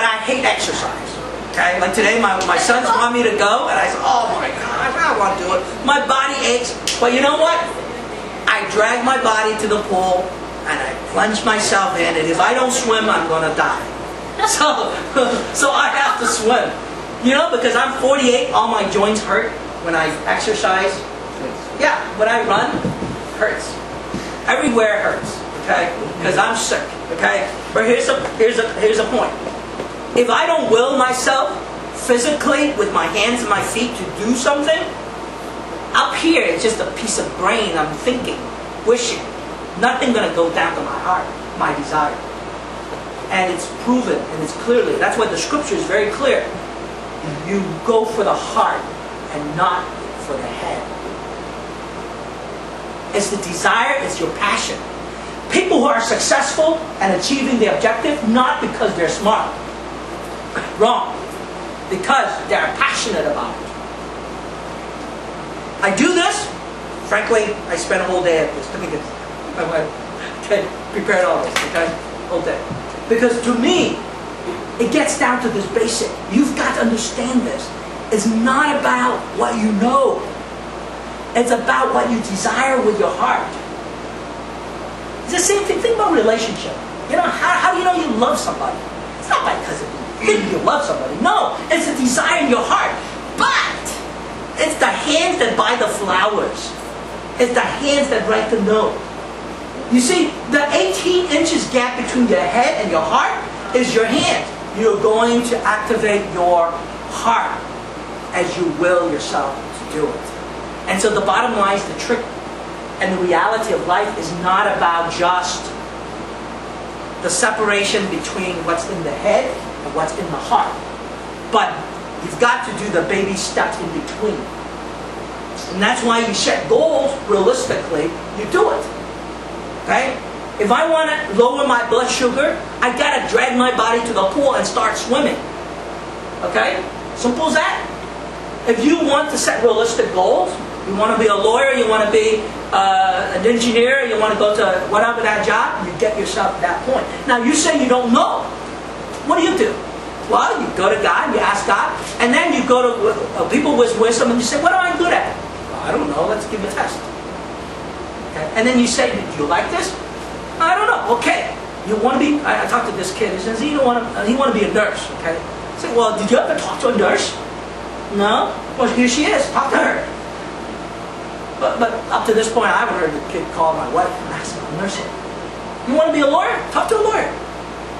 but I hate exercise. Okay, like today, my, my sons want me to go, and I said, "Oh my God, I don't want to do it." My body aches, but you know what? I drag my body to the pool, and I plunge myself in, and if I don't swim, I'm gonna die. So, so I have to swim. You know, because I'm 48, all my joints hurt when I exercise. Yeah, when I run, hurts. Everywhere hurts. Okay, because I'm sick. Okay, but here's a here's a here's a point. If I don't will myself physically with my hands and my feet to do something, up here it's just a piece of brain. I'm thinking, wishing. Nothing gonna go down to my heart, my desire. And it's proven and it's clearly. That's why the scripture is very clear. You go for the heart and not for the head. It's the desire, it's your passion. People who are successful and achieving the objective, not because they're smart. Wrong. Because they're passionate about it. I do this. Frankly, I spend a whole day at this. Let me get my wife okay, prepared all this, okay? Whole day. Because to me, it gets down to this basic. You've got to understand this. It's not about what you know. It's about what you desire with your heart. It's the same thing. Think about relationship. You know, how, how do you know you love somebody? It's not because you think you love somebody. No, it's a desire in your heart. But it's the hands that buy the flowers. It's the hands that write the note. You see, the 18 inches gap between your head and your heart is your hand. You're going to activate your heart as you will yourself to do it. And so the bottom line is the trick and the reality of life is not about just the separation between what's in the head and what's in the heart. But you've got to do the baby steps in between. And that's why you set goals realistically, you do it. Okay? If I want to lower my blood sugar, I gotta drag my body to the pool and start swimming. Okay? Simple as that. If you want to set realistic goals, you want to be a lawyer, you want to be uh, an engineer, you want to go to whatever that job, you get yourself to that point. Now you say you don't know. What do you do? Well, you go to God, you ask God, and then you go to uh, people with wisdom and you say, what am I good at? Well, I don't know, let's give it a test. Okay? And then you say, do you like this? I don't know. Okay. You want to be, I, I talked to this kid, he says he, want to, he want to be a nurse, okay? I said, well, did you ever talk to a nurse? No? Well, here she is, talk to her. But, but up to this point, I haven't heard the kid call my wife and ask about nursing. You want to be a lawyer? Talk to a lawyer.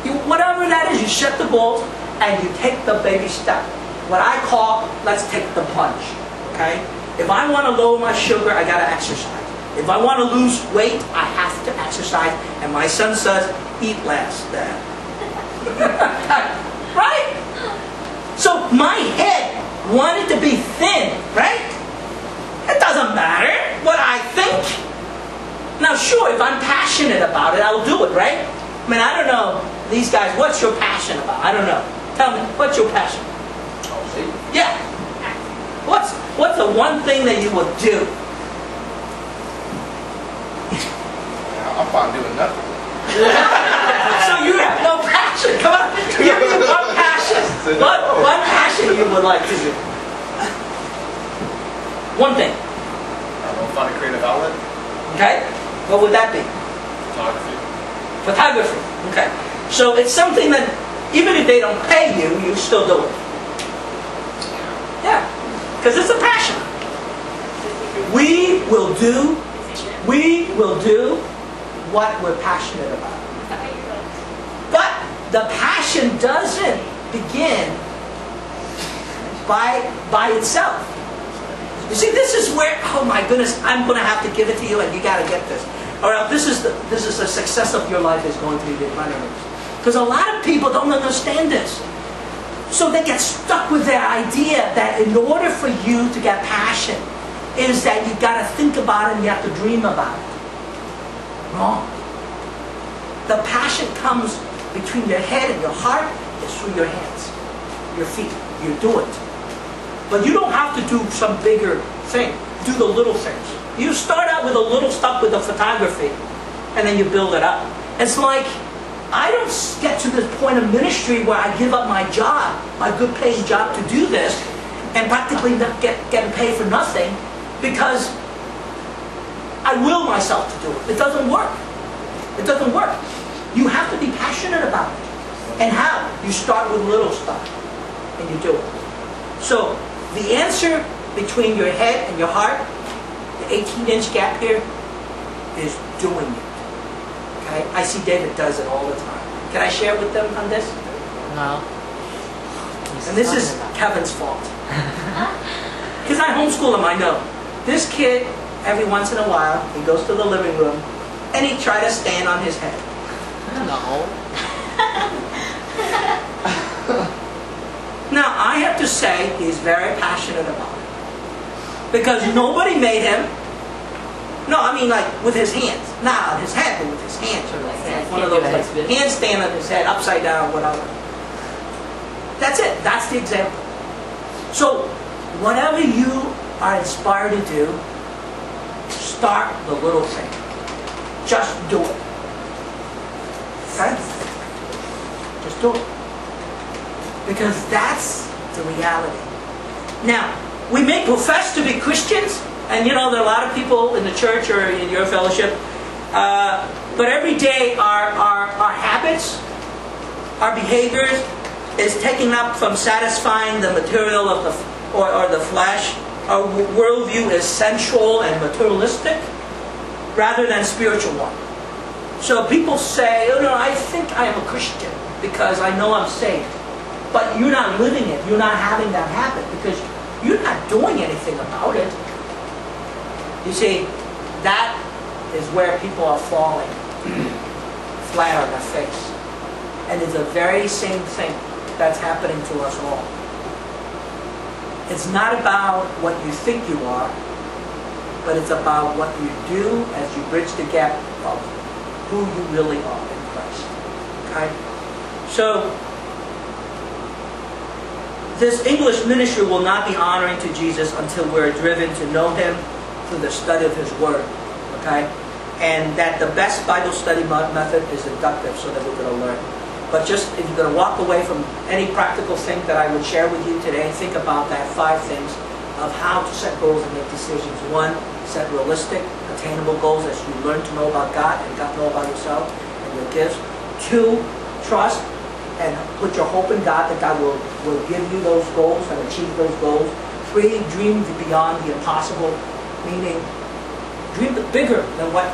You, whatever that is, you set the goals and you take the baby step. What I call, let's take the plunge. Okay? If I want to lower my sugar, I got to exercise. If I want to lose weight, I have to exercise. And my son says, eat less, Dad. right? So my head wanted to be thin, right? It doesn't matter what I think. Now, sure, if I'm passionate about it, I'll do it, right? I mean, I don't know, these guys, what's your passion about? I don't know. Tell me, what's your passion? Yeah. What's, what's the one thing that you would do? I'm fine doing nothing. so you have no passion. Come on, give me one passion. What one passion you would like to do? One thing. I don't know, find a creative outlet. Okay. What would that be? Photography. Photography. Okay. So it's something that even if they don't pay you, you still do it. Yeah. Because it's a passion. We will do. We will do what we're passionate about. But the passion doesn't begin by by itself. You see, this is where oh my goodness, I'm going to have to give it to you, and you got to get this. Or else this is the this is the success of your life is going to be on. Because a lot of people don't understand this. So they get stuck with their idea that in order for you to get passion, is that you got to think about it and you have to dream about it. Wrong. The passion comes between your head and your heart is through your hands, your feet. You do it. But you don't have to do some bigger thing. Do the little things. You start out with a little stuff with the photography, and then you build it up. It's like I don't get to this point of ministry where I give up my job, my good paying job to do this, and practically not get, getting paid for nothing because I will myself to do it. It doesn't work. It doesn't work. You have to be passionate about it. And how? You start with little stuff and you do it. So the answer between your head and your heart, 18 inch gap here, is doing it. Okay? I see David does it all the time. Can I share with them on this? No. And this is Kevin's fault. Because I homeschool him, I know. This kid, every once in a while, he goes to the living room and he try to stand on his head. No. Now, I have to say he's very passionate about it. Because nobody made him. No, I mean like with his hands. Not on his head, but with his hands. Or like Yeah, one of those like, handstand on his head, upside down, whatever. That's it. That's the example. So, whatever you are inspired to do, start the little thing. Just do it. Okay? Just do it. Because that's the reality. Now, we may profess to be Christians, and you know, there are a lot of people in the church or in your fellowship, uh, but every day our, our, our habits, our behaviors is taken up from satisfying the material of the, or, or the flesh. Our worldview is sensual and materialistic rather than spiritual one. So people say, oh no, I think I am a Christian because I know I'm saved. But you're not living it. You're not having that habit because you're not doing anything about it. You see, that is where people are falling flat on their face. And it's the very same thing that's happening to us all. It's not about what you think you are, but it's about what you do as you bridge the gap of who you really are in Christ. Okay? So, this English ministry will not be honoring to Jesus until we're driven to know Him through the study of His Word. Okay? And that the best Bible study method is inductive so that we're going to learn. But just if you're going to walk away from any practical thing that I would share with you today, think about that five things of how to set goals and make decisions. One, set realistic, attainable goals as you learn to know about God and God know about yourself and your gifts. Two, trust and put your hope in God that God will, will give you those goals and achieve those goals. Three, dream beyond the impossible, meaning dream bigger than what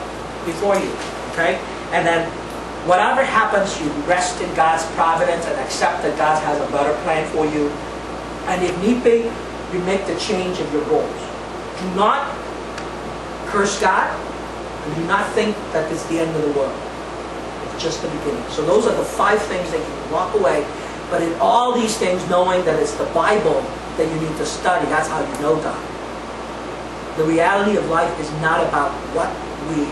before you. Okay? And then whatever happens, you rest in God's providence and accept that God has a better plan for you. And if need be, you make the change of your goals. Do not curse God, and do not think that it's the end of the world. It's just the beginning. So those are the five things that you can walk away. But in all these things, knowing that it's the Bible that you need to study, that's how you know God. The reality of life is not about what we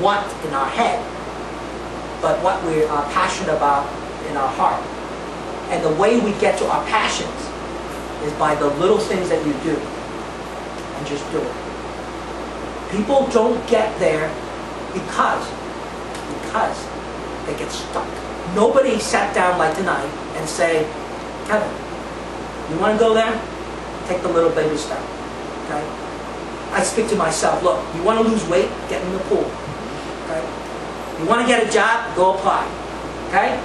want in our head, but what we are passionate about in our heart. And the way we get to our passions is by the little things that you do. And just do it. People don't get there because, because they get stuck. Nobody sat down like tonight and say, Kevin, you want to go there? Take the little baby step. I speak to myself, look, you want to lose weight? Get in the pool. Okay? You want to get a job? Go apply. Okay?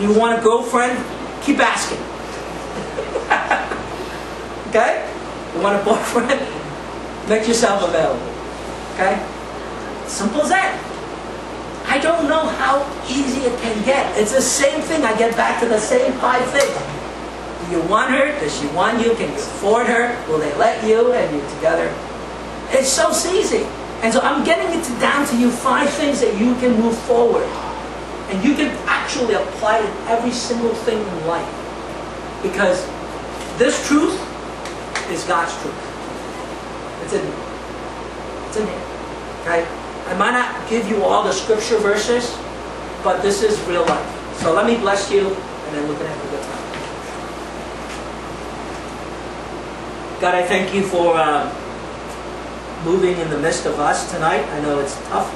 You want a girlfriend? Keep asking. okay? You want a boyfriend? Make yourself available. Okay? Simple as that. I don't know how easy it can get. It's the same thing. I get back to the same five things. You want her? Does she want you? Can you afford her? Will they let you? And you together? It's so easy. And so I'm getting it to- down to you five things that you can move forward. And you can actually apply in every single thing in life. Because this truth is God's truth. It's in here. It's in here. Okay? I might not give you all the scripture verses, but this is real life. So let me bless you, and then going to have a good time. God, I thank you for uh, moving in the midst of us tonight. I know it's tough.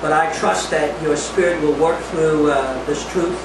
but I trust that your spirit will work through uh, this truth